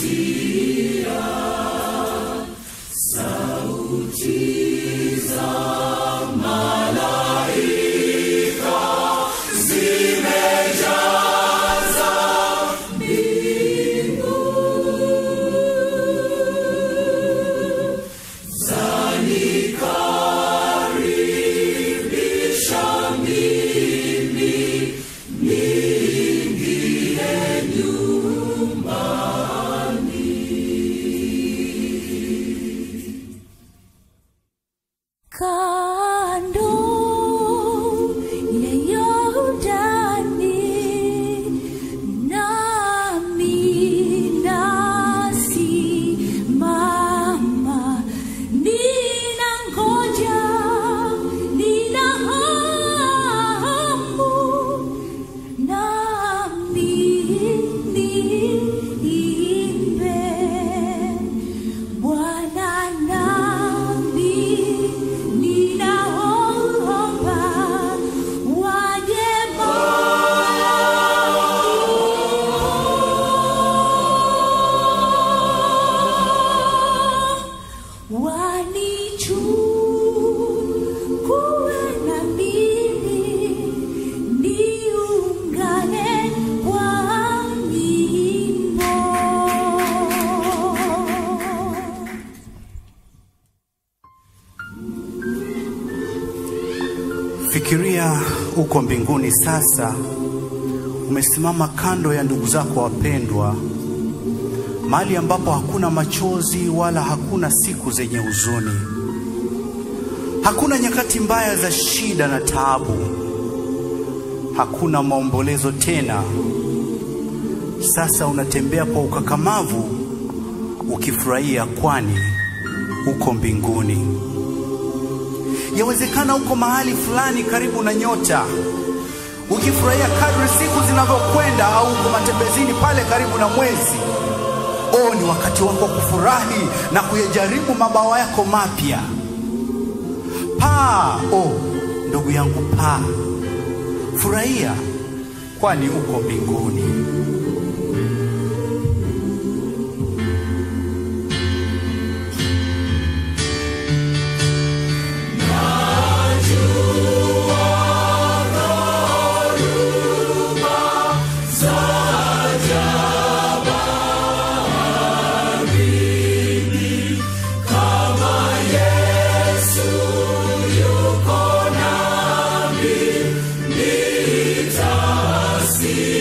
see. Kando Fikiria uko mbinguni sasa, umesimama kando ya ndugu zako wapendwa, mahali ambapo hakuna machozi wala hakuna siku zenye huzuni, hakuna nyakati mbaya za shida na taabu, hakuna maombolezo tena. Sasa unatembea kwa ukakamavu ukifurahia, kwani uko mbinguni. Yawezekana uko mahali fulani karibu na nyota, ukifurahia kadri siku zinavyokwenda, au uko matembezini pale karibu na mwezi. O, ni wakati wako kufurahi na kuyajaribu mabawa yako mapya. Paa, o ndugu yangu, paa, furahia, kwani uko mbinguni. see.